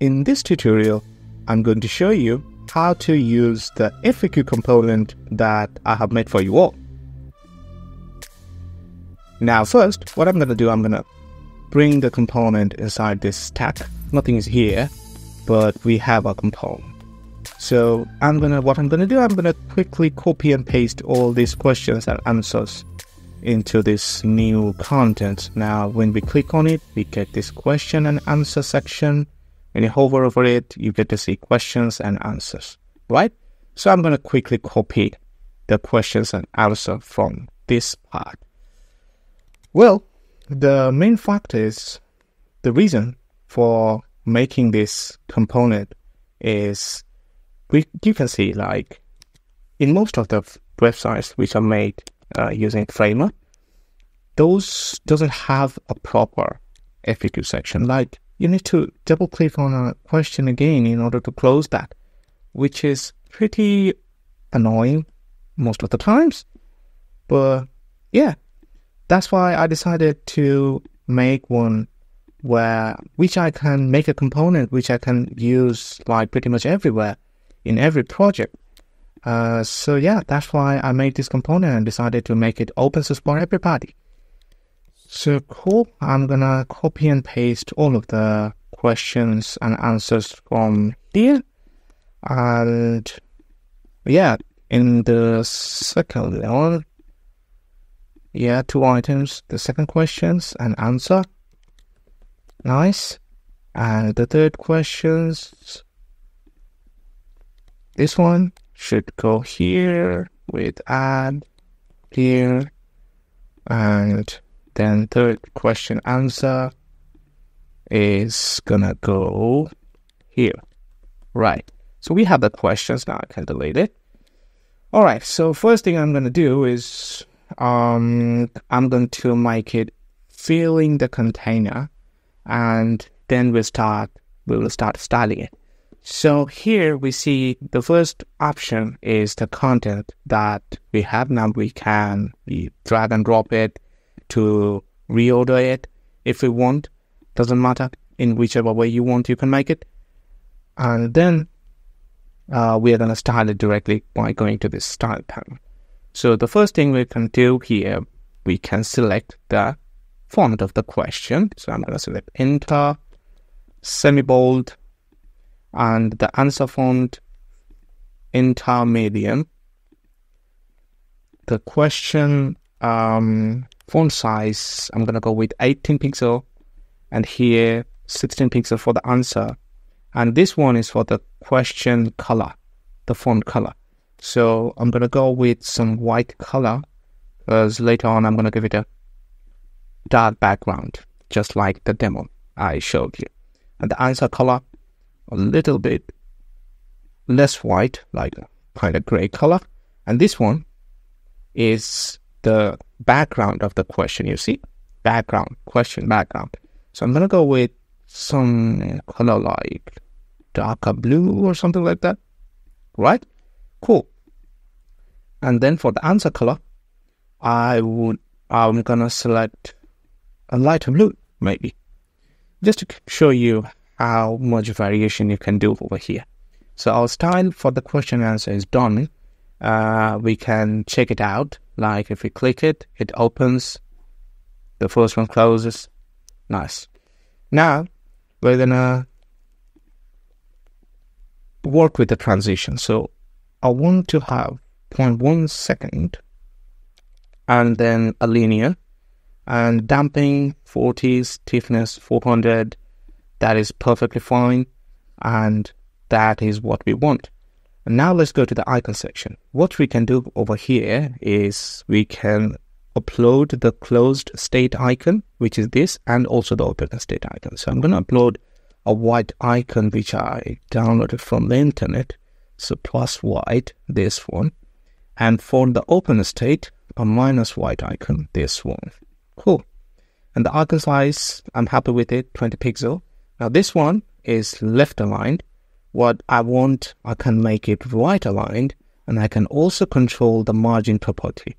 In this tutorial, I'm going to show you how to use the FAQ component that I have made for you all. Now first, what I'm going to do, I'm going to bring the component inside this stack. Nothing is here, but we have a component. So I'm gonna what I'm gonna do, I'm gonna quickly copy and paste all these questions and answers into this new content. Now when we click on it, we get this question and answer section. When you hover over it, you get to see questions and answers, right? So I'm gonna quickly copy the questions and answer from this part. Well, the main fact is the reason for making this component is we you can see like in most of the websites which are made uh, using Framer, those doesn't have a proper FAQ section. Like you need to double click on a question again in order to close that, which is pretty annoying most of the times. But yeah, that's why I decided to make one where which I can make a component which I can use like pretty much everywhere in every project. Uh, so yeah, that's why I made this component and decided to make it open source for everybody. So cool. I'm gonna copy and paste all of the questions and answers from here. And yeah, in the second one, yeah, two items. The second questions and answer. Nice. And the third questions this one should go here with add here and then third question answer is gonna go here. Right. So we have the questions now. I can delete it. All right. So first thing i'm gonna do is um i'm going to make it filling the container and then we start we will start styling it. So here we see the first option is the content that we have. Now. We can we drag and drop it to reorder it if we want. Doesn't matter in whichever way you want, you can make it. And then uh, we are going to style it directly by going to this style panel. So the first thing we can do here, we can select the font of the question. So I'm going to select Inter, semi-bold, and the answer font Inter medium. The question um, font size, I'm gonna go with 18 pixel, and here 16 pixel for the answer. And this one is for the question color, the font color. So I'm gonna go with some white color, because later on I'm gonna give it a dark background, just like the demo I showed you. And the answer color, a little bit less white, like kind of gray color. And this one is the background of the question, you see? Background, question, background. So I'm going to go with some color like darker blue or something like that. Right? Cool. And then for the answer color, I would, I'm going to select a lighter blue, maybe. Just to show you how much variation you can do over here. So our style for the question answer is done. Uh, we can check it out. Like if we click it, it opens. The first one closes. Nice. Now we're gonna work with the transition. So I want to have 0.1 second and then a linear and damping 40 stiffness 400 that is perfectly fine. And that is what we want. Now let's go to the icon section. What we can do over here is we can upload the closed state icon, which is this, and also the open state icon. So I'm going to upload a white icon which I downloaded from the internet. So plus white, this one. And for the open state, a minus white icon, this one. Cool. And the icon size, I'm happy with it, 20 pixel. Now this one is left aligned. What I want, I can make it right aligned and I can also control the margin property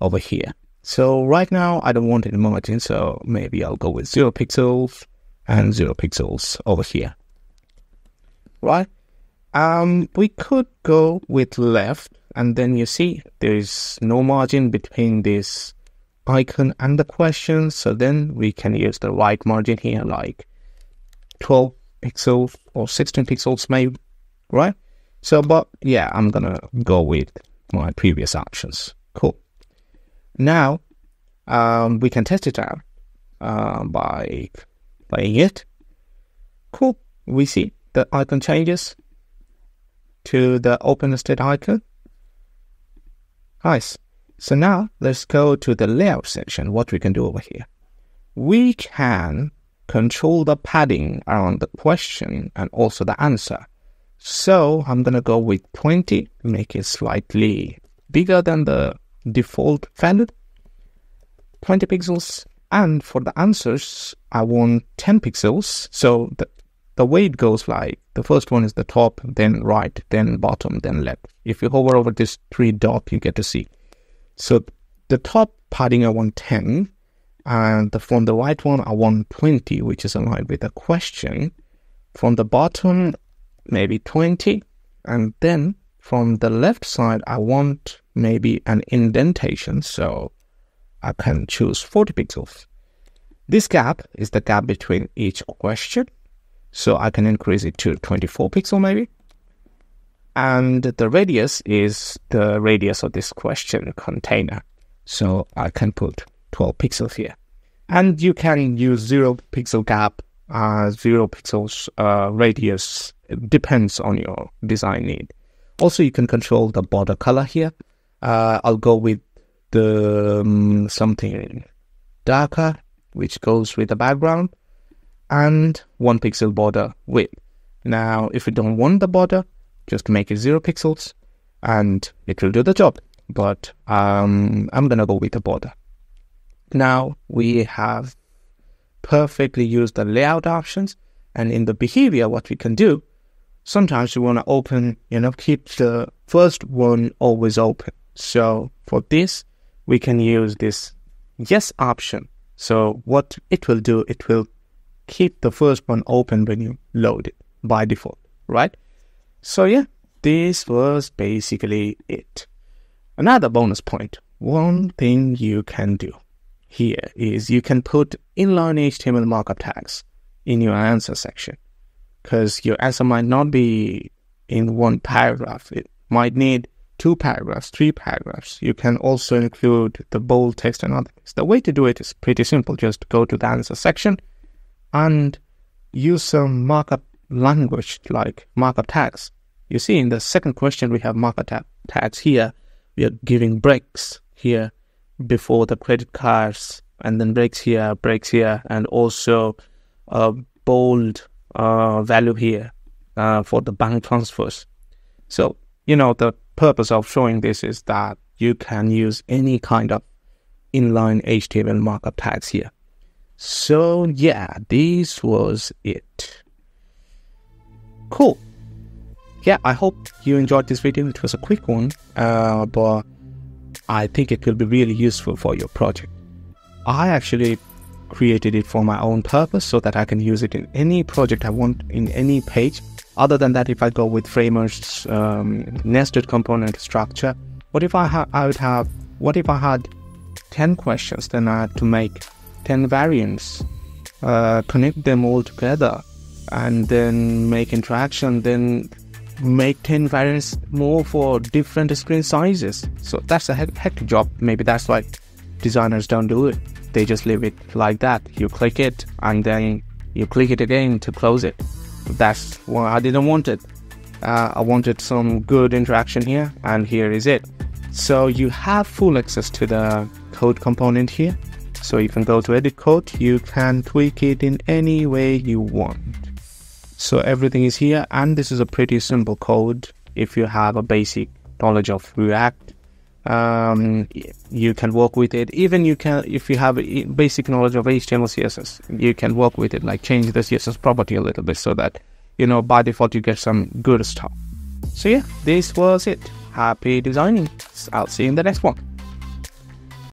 over here. So right now I don't want any margin, so maybe I'll go with zero pixels and zero pixels over here. right? Um, we could go with left, and then you see there is no margin between this icon and the question. So then we can use the right margin here, like 12 pixels or 16 pixels, maybe, right? So, but yeah, I'm gonna go with my previous options. Cool. Now, um, we can test it out uh, by playing it. Cool. We see the icon changes to the open state icon. Nice. So now let's go to the layout section. What we can do over here. We can control the padding around the question and also the answer. So I'm going to go with 20, make it slightly bigger than the default value. 20 pixels. And for the answers, I want 10 pixels. So the, the way it goes like the first one is the top, then right, then bottom, then left. If you hover over this three dot, you get to see. So the top padding I want 10, and from the right one I want 20, which is aligned with the question. From the bottom, maybe 20, and then from the left side I want maybe an indentation, so I can choose 40 pixels. This gap is the gap between each question so I can increase it to 24 pixel maybe. And the radius is the radius of this question container. So I can put 12 pixels here. And you can use zero pixel gap, uh, zero pixels uh, radius. It depends on your design need. Also, you can control the border color here. Uh, I'll go with the um, something darker, which goes with the background and one pixel border width. Now, if you don't want the border, just make it zero pixels and it will do the job. But um, I'm to go with the border. Now we have perfectly used the layout options and in the behavior, what we can do, sometimes we want to open, you know, keep the first one always open. So for this, we can use this yes option. So what it will do, it will keep the first one open when you load it by default, right? So yeah, this was basically it. Another bonus point, one thing you can do here is you can put inline HTML markup tags in your answer section because your answer might not be in one paragraph. It might need two paragraphs, three paragraphs. You can also include the bold text and other things. The way to do it is pretty simple. Just go to the answer section, and use some markup language like markup tags. You see in the second question we have markup ta- tags here. We are giving breaks here before the credit cards and then breaks here, breaks here, and also a bold uh, value here uh, for the bank transfers. So, you know, the purpose of showing this is that you can use any kind of inline HTML markup tags here. So yeah, this was it. Cool. Yeah, I hope you enjoyed this video. It was a quick one, uh, but I think it will be really useful for your project. I actually created it for my own purpose so that I can use it in any project I want in any page. Other than that, if I go with Framer's um, nested component structure, what if I, I would have, what if I had 10 questions, then I had to make 10 variants, uh, connect them all together, and then make interaction, then make 10 variants more for different screen sizes. So that's a hectic job. Maybe that's why designers don't do it. They just leave it like that. You click it and then you click it again to close it. That's why I didn't want it. Uh, I wanted some good interaction here, and here is it. So you have full access to the code component here. So you can go to edit code, you can tweak it in any way you want. So everything is here and this is a pretty simple code. If you have a basic knowledge of React, um, you can work with it. Even you can, if you have basic knowledge of HTML, CSS, you can work with it, like change the CSS property a little bit so that, you know, by default you get some good stuff. So yeah, this was it. Happy designing. I'll see you in the next one.